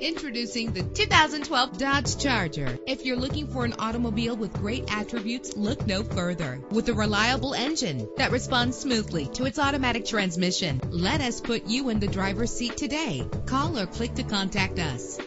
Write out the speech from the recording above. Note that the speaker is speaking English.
Introducing the 2012 Dodge Charger. If you're looking for an automobile with great attributes, look no further. With a reliable engine that responds smoothly to its automatic transmission, let us put you in the driver's seat today. Call or click to contact us.